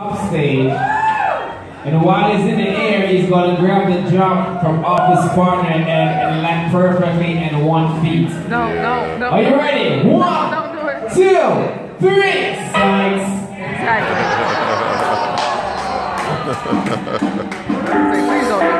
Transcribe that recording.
Upstage. And while he's in the air, he's going to grab the jump from off his partner and, and land perfectly in one feet. No, no, no. Are you ready? No, One, don't do Exactly.